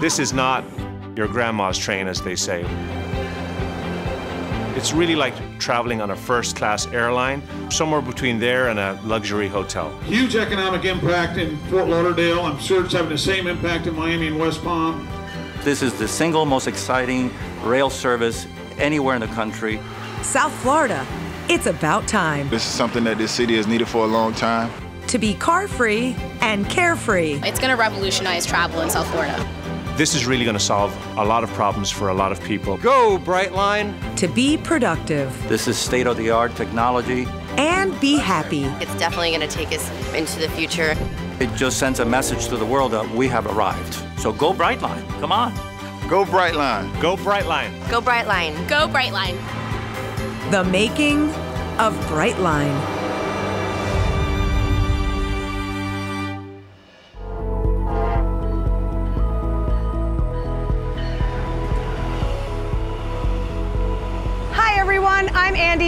This is not your grandma's train, as they say. It's really like traveling on a first class airline, somewhere between there and a luxury hotel. Huge economic impact in Fort Lauderdale. I'm sure it's having the same impact in Miami and West Palm. This is the single most exciting rail service anywhere in the country. South Florida, it's about time. This is something that this city has needed for a long time. To be car free and carefree. It's going to revolutionize travel in South Florida. This is really going to solve a lot of problems for a lot of people. Go, Brightline! To be productive. This is state of the art technology. And be happy. It's definitely going to take us into the future. It just sends a message to the world that we have arrived. So go Brightline. Come on. Go Brightline. Go Brightline. Go Brightline. Go Brightline. The making of Brightline.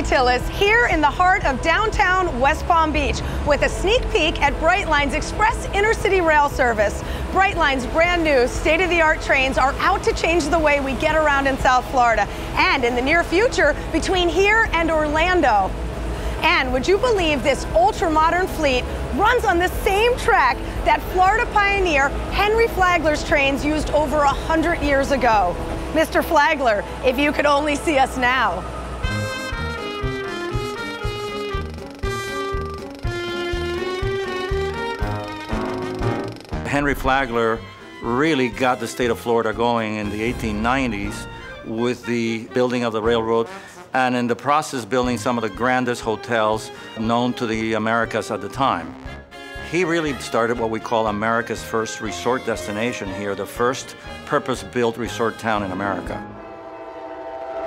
Tillis here in the heart of downtown West Palm Beach with a sneak peek at Brightline's Express Intercity Rail Service. Brightline's brand new state-of-the-art trains are out to change the way we get around in South Florida and in the near future between here and Orlando. And would you believe this ultra-modern fleet runs on the same track that Florida pioneer Henry Flagler's trains used over a hundred years ago? Mr. Flagler, if you could only see us now. Henry Flagler really got the state of Florida going in the 1890s with the building of the railroad and in the process building some of the grandest hotels known to the Americas at the time. He really started what we call America's first resort destination here, the first purpose-built resort town in America.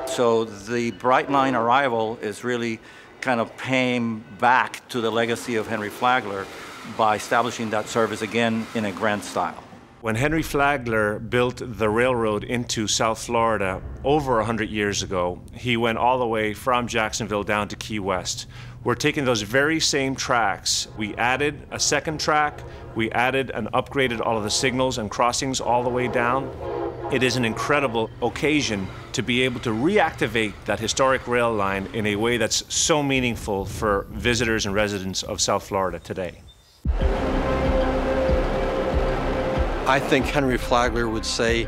So the Brightline arrival is really kind of paying back to the legacy of Henry Flagler by establishing that service again in a grand style. When Henry Flagler built the railroad into South Florida over 100 years ago, he went all the way from Jacksonville down to Key West. We're taking those very same tracks. We added a second track, we added and upgraded all of the signals and crossings all the way down. It is an incredible occasion to be able to reactivate that historic rail line in a way that's so meaningful for visitors and residents of South Florida today. I think Henry Flagler would say,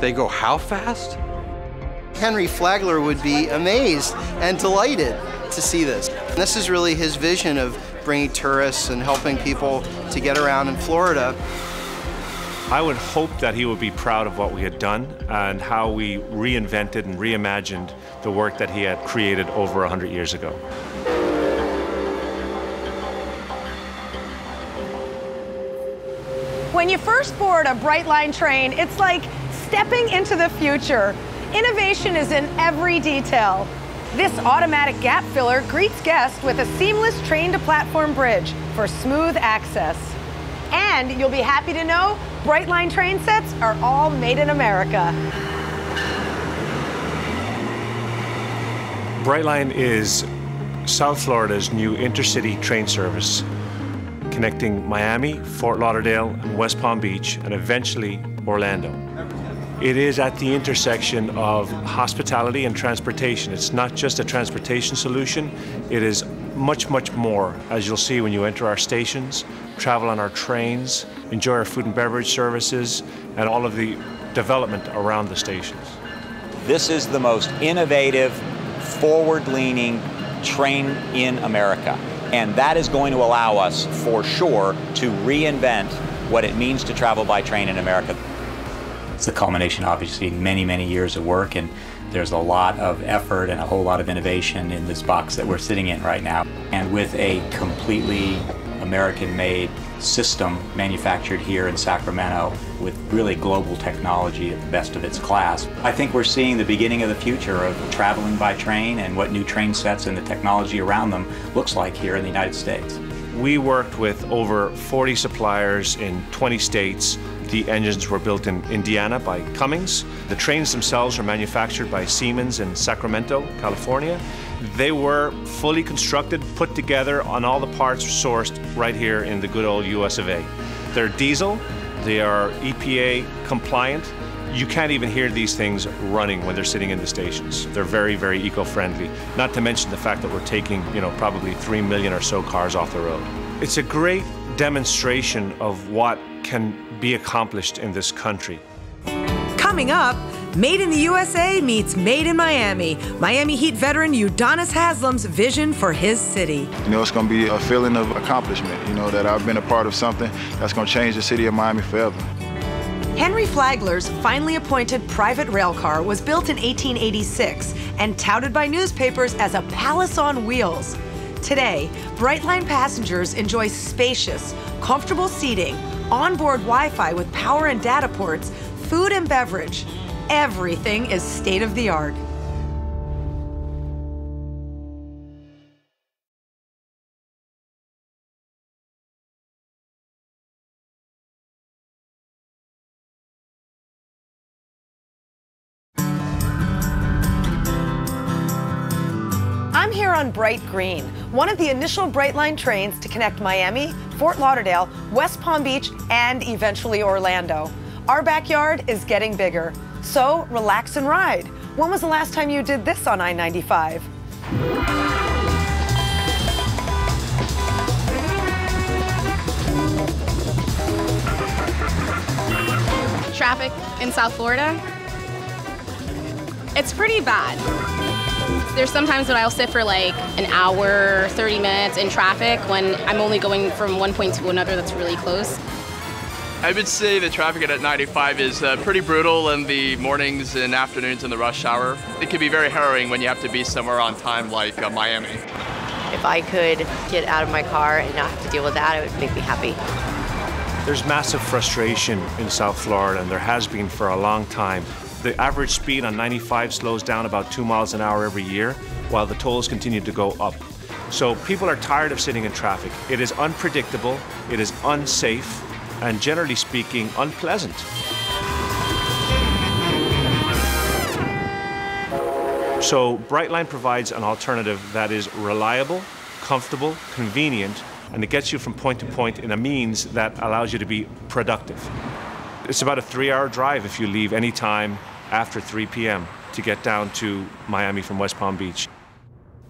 they go how fast? Henry Flagler would be amazed and delighted to see this. This is really his vision of bringing tourists and helping people to get around in Florida. I would hope that he would be proud of what we had done and how we reinvented and reimagined the work that he had created over 100 years ago. When you first board a Brightline train, it's like stepping into the future. Innovation is in every detail. This automatic gap filler greets guests with a seamless train to platform bridge for smooth access. And you'll be happy to know Brightline train sets are all made in America. Brightline is South Florida's new intercity train service connecting Miami, Fort Lauderdale, and West Palm Beach, and eventually Orlando. It is at the intersection of hospitality and transportation. It's not just a transportation solution, it is much, much more, as you'll see when you enter our stations, travel on our trains, enjoy our food and beverage services, and all of the development around the stations. This is the most innovative, forward leaning train in America. And that is going to allow us, for sure, to reinvent what it means to travel by train in America. It's the culmination, obviously, many, many years of work, and there's a lot of effort and a whole lot of innovation in this box that we're sitting in right now. And with a completely American-made system manufactured here in Sacramento with really global technology at the best of its class. I think we're seeing the beginning of the future of traveling by train and what new train sets and the technology around them looks like here in the United States. We worked with over 40 suppliers in 20 states. The engines were built in Indiana by Cummins. The trains themselves are manufactured by Siemens in Sacramento, California. They were fully constructed, put together, and all the parts sourced right here in the good old US of A. They're diesel, They are EPA compliant. You can't even hear these things running when they're sitting in the stations. They're very, very eco-friendly. Not to mention the fact that we're taking, you know, probably 3 million or so cars off the road. It's a great demonstration of what can be accomplished in this country. Coming up, Made in the USA meets Made in Miami. Miami Heat veteran Udonis Haslem's vision for his city. You know, it's going to be a feeling of accomplishment, you know, that I've been a part of something that's going to change the city of Miami forever. Henry Flagler's finally appointed private rail car was built in 1886 and touted by newspapers as a palace on wheels. Today, Brightline passengers enjoy spacious, comfortable seating, onboard Wi-Fi with power and data ports, food and beverage, everything is state of the art. I'm here on Bright Green, one of the initial Brightline trains to connect Miami, Fort Lauderdale, West Palm Beach, and eventually Orlando. Our backyard is getting bigger. So relax and ride. When was the last time you did this on I 95? Traffic in South Florida, it's pretty bad. There's sometimes when I'll sit for like an hour, 30 minutes in traffic when I'm only going from one point to another that's really close. I would say the traffic at 95 is uh, pretty brutal in the mornings and afternoons in the rush hour. It can be very harrowing when you have to be somewhere on time like uh, Miami. If I could get out of my car and not have to deal with that, it would make me happy. There's massive frustration in South Florida, and there has been for a long time. The average speed on 95 slows down about two miles an hour every year, while the tolls continue to go up. So people are tired of sitting in traffic. It is unpredictable, it is unsafe, and generally speaking, unpleasant. So Brightline provides an alternative that is reliable, comfortable, convenient, and it gets you from point to point in a means that allows you to be productive. It's about a three hour drive if you leave any time after 3 p.m. to get down to Miami from West Palm Beach.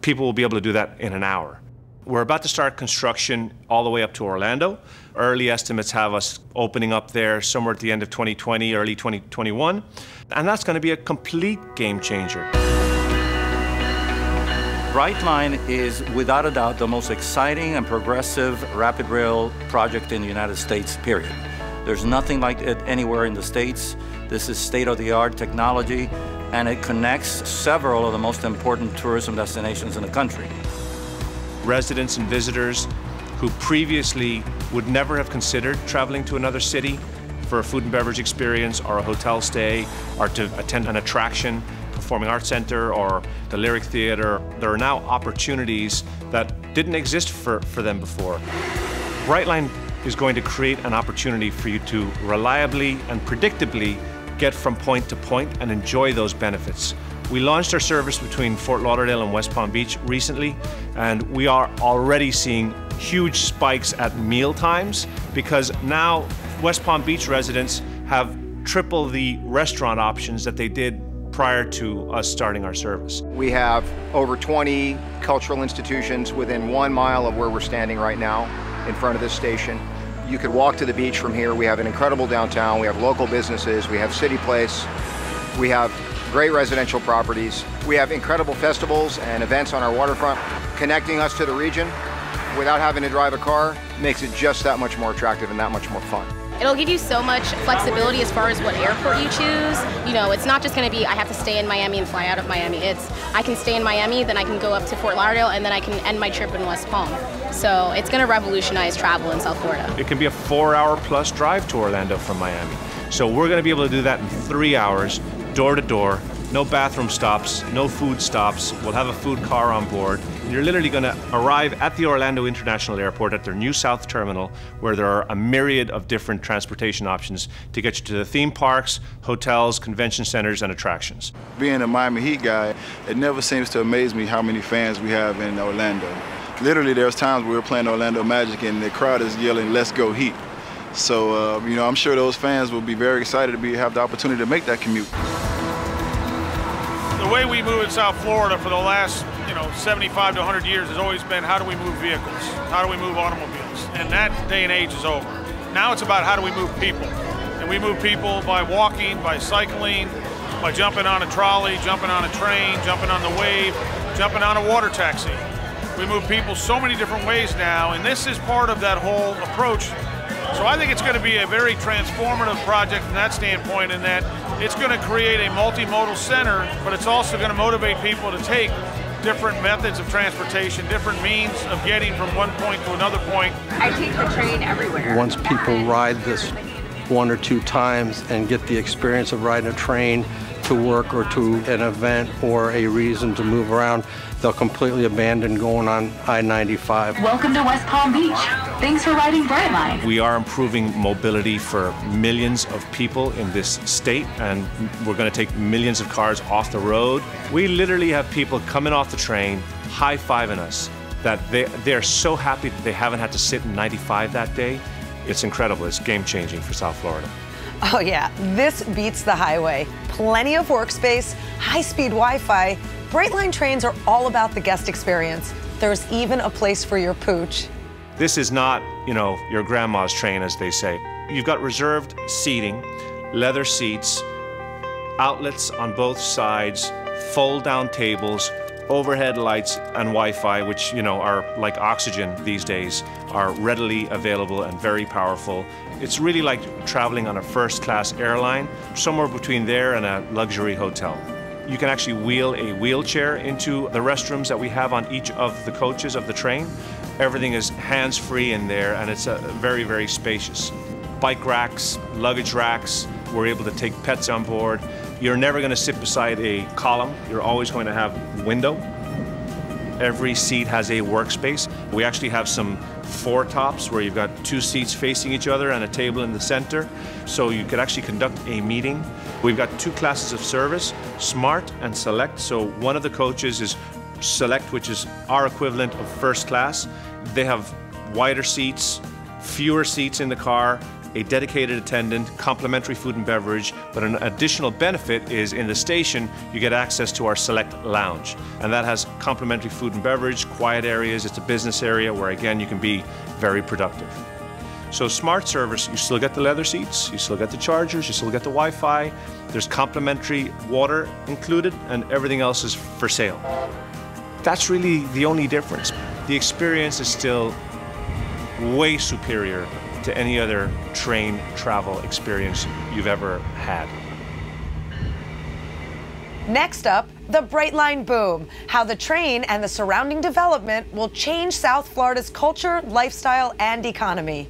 People will be able to do that in an hour. We're about to start construction all the way up to Orlando. Early estimates have us opening up there somewhere at the end of 2020, early 2021. And that's going to be a complete game changer. Brightline is without a doubt the most exciting and progressive rapid rail project in the United States, period. There's nothing like it anywhere in the States. This is state-of-the-art technology, and it connects several of the most important tourism destinations in the country. Residents and visitors who previously would never have considered traveling to another city for a food and beverage experience or a hotel stay or to attend an attraction, Performing Arts Center or the Lyric Theater. There are now opportunities that didn't exist for, for them before. Brightline is going to create an opportunity for you to reliably and predictably get from point to point and enjoy those benefits. We launched our service between Fort Lauderdale and West Palm Beach recently, and we are already seeing huge spikes at meal times because now West Palm Beach residents have triple the restaurant options that they did prior to us starting our service. We have over 20 cultural institutions within one mile of where we're standing right now in front of this station. You could walk to the beach from here. We have an incredible downtown. We have local businesses. We have City Place. We have great residential properties. We have incredible festivals and events on our waterfront. Connecting us to the region without having to drive a car makes it just that much more attractive and that much more fun. It'll give you so much flexibility as far as what airport you choose. You know, it's not just going to be I have to stay in Miami and fly out of Miami. It's I can stay in Miami, then I can go up to Fort Lauderdale, and then I can end my trip in West Palm. So it's going to revolutionize travel in South Florida. It can be a four hour plus drive to Orlando from Miami. So we're going to be able to do that in three hours, door to door, no bathroom stops, no food stops. We'll have a food car on board. You're literally going to arrive at the Orlando International Airport at their new South Terminal, where there are a myriad of different transportation options to get you to the theme parks, hotels, convention centers, and attractions. Being a Miami Heat guy, it never seems to amaze me how many fans we have in Orlando. Literally, there's times we were playing Orlando Magic and the crowd is yelling, let's go Heat. So, uh, you know, I'm sure those fans will be very excited to be have the opportunity to make that commute. The way we move in South Florida for the last, you know, 75 to 100 years has always been how do we move vehicles? How do we move automobiles? And that day and age is over. Now it's about how do we move people? And we move people by walking, by cycling, by jumping on a trolley, jumping on a train, jumping on the wave, jumping on a water taxi. We move people so many different ways now, and this is part of that whole approach. So I think it's going to be a very transformative project from that standpoint in that it's going to create a multimodal center, but it's also going to motivate people to take different methods of transportation, different means of getting from one point to another point. I take the train everywhere. Once people ride this one or two times and get the experience of riding a train to work or to an event or a reason to move around, they'll completely abandon going on I-95. Welcome to West Palm Beach. Thanks for riding Brightline. We are improving mobility for millions of people in this state, and we're going to take millions of cars off the road. We literally have people coming off the train, high-fiving us, that they, they're so happy that they haven't had to sit in 95 that day. It's incredible. It's game-changing for South Florida. Oh, yeah, this beats the highway. Plenty of workspace, high speed Wi Fi. Brightline trains are all about the guest experience. There's even a place for your pooch. This is not, you know, your grandma's train, as they say. You've got reserved seating, leather seats, outlets on both sides, fold down tables, overhead lights and Wi-Fi, which you know are like oxygen these days, are readily available and very powerful. It's really like traveling on a first-class airline, somewhere between there and a luxury hotel. You can actually wheel a wheelchair into the restrooms that we have on each of the coaches of the train. Everything is hands-free in there and it's uh, very, very spacious. Bike racks, luggage racks, we're able to take pets on board. You're never going to sit beside a column. You're always going to have window. Every seat has a workspace. We actually have some four tops where you've got two seats facing each other and a table in the center. So you could actually conduct a meeting. We've got two classes of service, Smart and Select. So one of the coaches is Select, which is our equivalent of first class. They have wider seats, fewer seats in the car, a dedicated attendant, complimentary food and beverage, but an additional benefit is in the station you get access to our select lounge. And that has complimentary food and beverage, quiet areas, it's a business area where again you can be very productive. So smart service, you still get the leather seats, you still get the chargers, you still get the Wi-Fi, there's complimentary water included and everything else is for sale. That's really the only difference. The experience is still way superior to any other train travel experience you've ever had. Next up, the Brightline boom, how the train and the surrounding development will change South Florida's culture, lifestyle, and economy.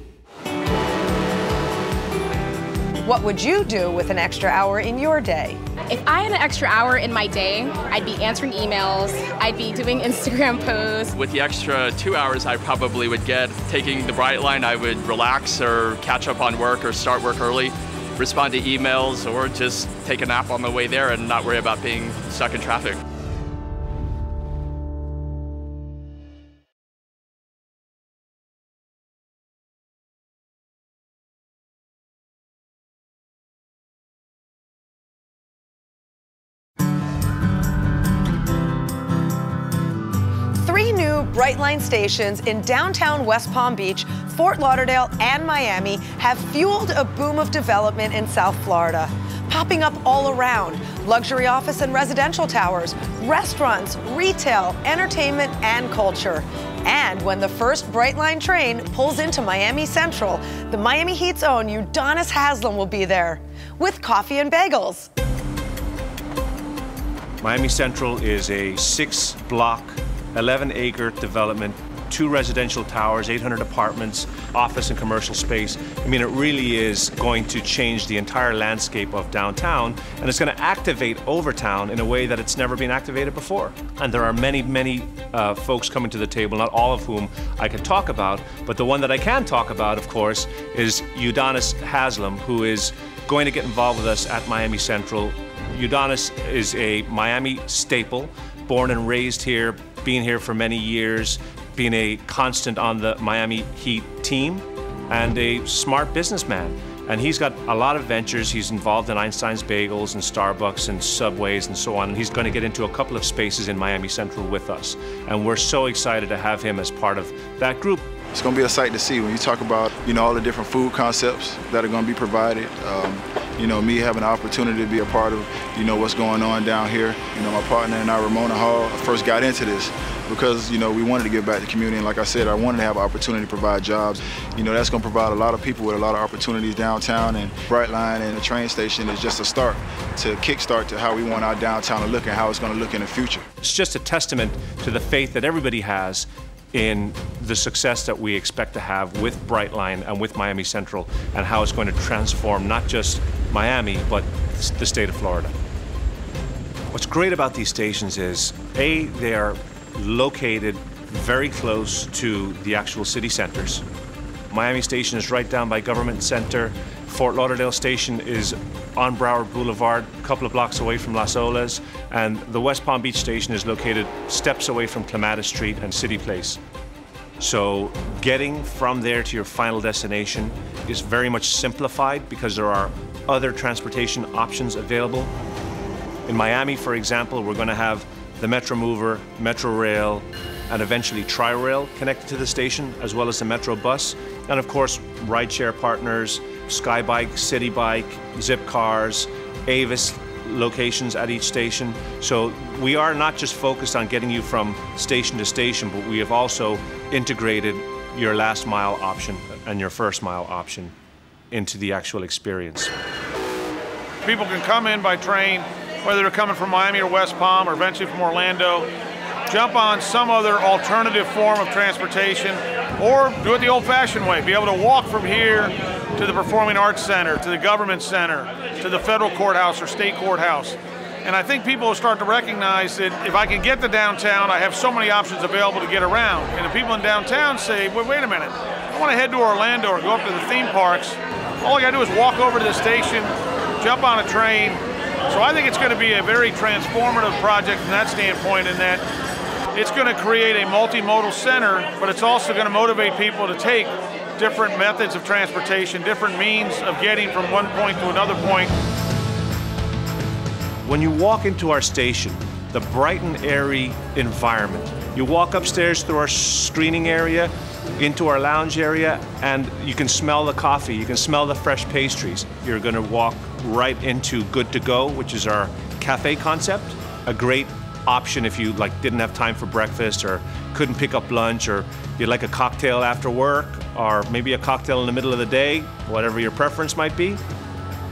What would you do with an extra hour in your day? If I had an extra hour in my day, I'd be answering emails, I'd be doing Instagram posts. With the extra two hours I probably would get taking the Brightline, I would relax or catch up on work or start work early, respond to emails, or just take a nap on the way there and not worry about being stuck in traffic. Stations in downtown West Palm Beach, Fort Lauderdale, and Miami have fueled a boom of development in South Florida. Popping up all around luxury office and residential towers, restaurants, retail, entertainment, and culture. And when the first Brightline train pulls into Miami Central, the Miami Heat's own Udonis Haslem will be there with coffee and bagels. Miami Central is a six block 11 acre development, two residential towers, 800 apartments, office and commercial space. I mean, it really is going to change the entire landscape of downtown and it's going to activate Overtown in a way that it's never been activated before. And there are many, many uh, folks coming to the table, not all of whom I can talk about, but the one that I can talk about, of course, is Udonis Haslem, who is going to get involved with us at Miami Central. Udonis is a Miami staple, born and raised here, being here for many years, being a constant on the Miami Heat team. and a smart businessman. And he's got a lot of ventures. He's involved in Einstein's Bagels and Starbucks and Subways and so on. And he's going to get into a couple of spaces in Miami Central with us. And we're so excited to have him as part of that group. It's going to be a sight to see when you talk about, you know, all the different food concepts that are going to be provided. Um, you know, me having the opportunity to be a part of, you know, what's going on down here. You know, my partner and I, Ramona Hall, first got into this because, you know, we wanted to give back to the community. And like I said, I wanted to have an opportunity to provide jobs. You know, that's going to provide a lot of people with a lot of opportunities downtown. And Brightline and the train station is just a start to kickstart to how we want our downtown to look and how it's going to look in the future. It's just a testament to the faith that everybody has in the success that we expect to have with Brightline and with Miami Central and how it's going to transform not just Miami, but the state of Florida. What's great about these stations is, A, they are located very close to the actual city centers. Miami Station is right down by Government Center. Fort Lauderdale Station is on Broward Boulevard, a couple of blocks away from Las Olas. And the West Palm Beach Station is located steps away from Clematis Street and City Place. So getting from there to your final destination is very much simplified because there are other transportation options available. In Miami, for example, we're going to have the Metro Mover, Metro Rail, and eventually Tri-Rail connected to the station, as well as the Metro Bus. And of course, rideshare partners, Skybike, Citi Bike, Zipcars, Avis locations at each station. So we are not just focused on getting you from station to station, but we have also integrated your last mile option and your first mile option into the actual experience. People can come in by train, whether they're coming from Miami or West Palm or eventually from Orlando, jump on some other alternative form of transportation, or do it the old-fashioned way. Be able to walk from here to the Performing Arts Center, to the Government Center, to the federal courthouse or state courthouse. And I think people will start to recognize that if I can get to downtown, I have so many options available to get around. And if people in downtown say, wait, wait a minute, I want to head to Orlando or go up to the theme parks, all I got to do is walk over to the station, jump on a train. So I think it's going to be a very transformative project from that standpoint in that it's going to create a multimodal center, but it's also going to motivate people to take different methods of transportation, different means of getting from one point to another point. When you walk into our station, the bright and airy environment, you walk upstairs through our screening area, into our lounge area, and you can smell the coffee, you can smell the fresh pastries. You're going to walk right into Good to Go, which is our cafe concept, a great option if you like didn't have time for breakfast or couldn't pick up lunch or you'd like a cocktail after work or maybe a cocktail in the middle of the day, whatever your preference might be.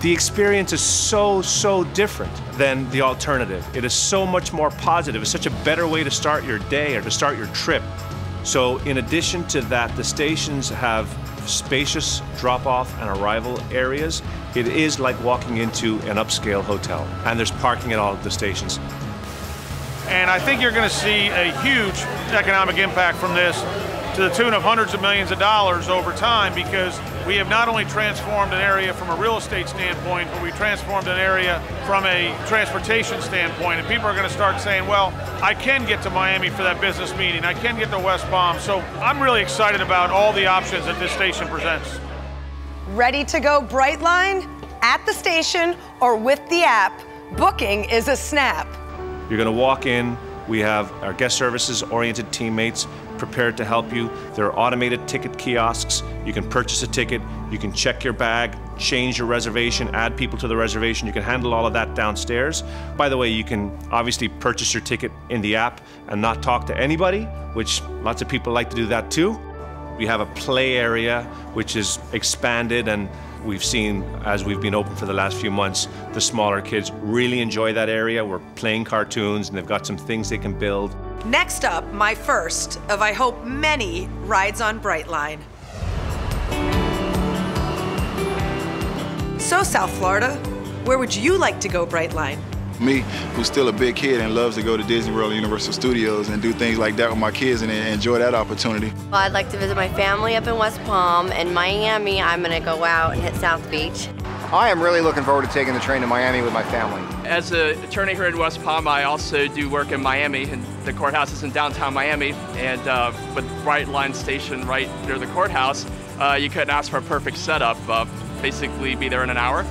The experience is so, so different than the alternative. It is so much more positive. It's such a better way to start your day or to start your trip. So in addition to that, the stations have spacious drop-off and arrival areas. It is like walking into an upscale hotel, and there's parking at all of the stations. And I think you're going to see a huge economic impact from this to the tune of hundreds of millions of dollars over time because we have not only transformed an area from a real estate standpoint, but we transformed an area from a transportation standpoint. And people are going to start saying, well, I can get to Miami for that business meeting. I can get to West Palm. So I'm really excited about all the options that this station presents. Ready to go Brightline? At the station or with the app, booking is a snap. You're going to walk in. We have our guest services oriented teammates prepared to help you. There are automated ticket kiosks. You can purchase a ticket, you can check your bag, change your reservation, add people to the reservation. You can handle all of that downstairs. By the way, you can obviously purchase your ticket in the app and not talk to anybody, which lots of people like to do that too. We have a play area which is expanded and we've seen as we've been open for the last few months, the smaller kids really enjoy that area. We're playing cartoons and they've got some things they can build. Next up, my first of I hope many rides on Brightline. So, South Florida, where would you like to go, Brightline? Me, who's still a big kid and loves to go to Disney World and Universal Studios and do things like that with my kids and enjoy that opportunity. Well, I'd like to visit my family up in West Palm. In Miami, I'm going to go out and hit South Beach. I am really looking forward to taking the train to Miami with my family. As an attorney here in West Palm, I also do work in Miami, and the courthouse is in downtown Miami. And uh, with Brightline Station right near the courthouse, Uh, you couldn't ask for a perfect setup. Uh, basically, be there in an hour.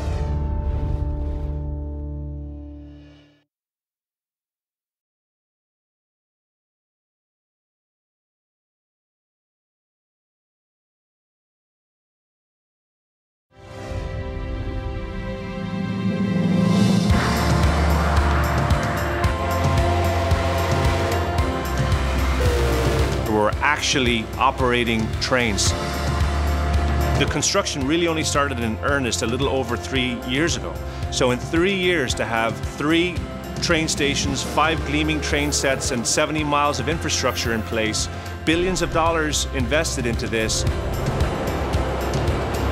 Actually operating trains. The construction really only started in earnest a little over three years ago. So in three years to have three train stations, five gleaming train sets, and 70 miles of infrastructure in place, billions of dollars invested into this,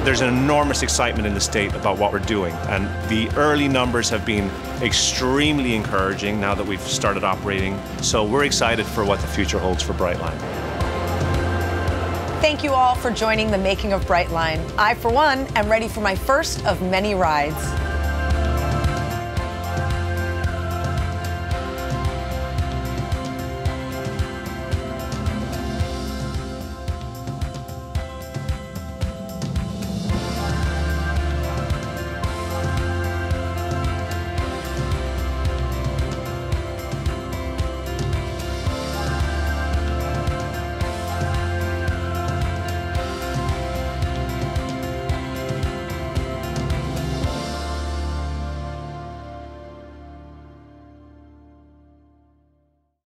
there's an enormous excitement in the state about what we're doing. And the early numbers have been extremely encouraging now that we've started operating. So we're excited for what the future holds for Brightline. Thank you all for joining the making of Brightline. I, for one, am ready for my first of many rides.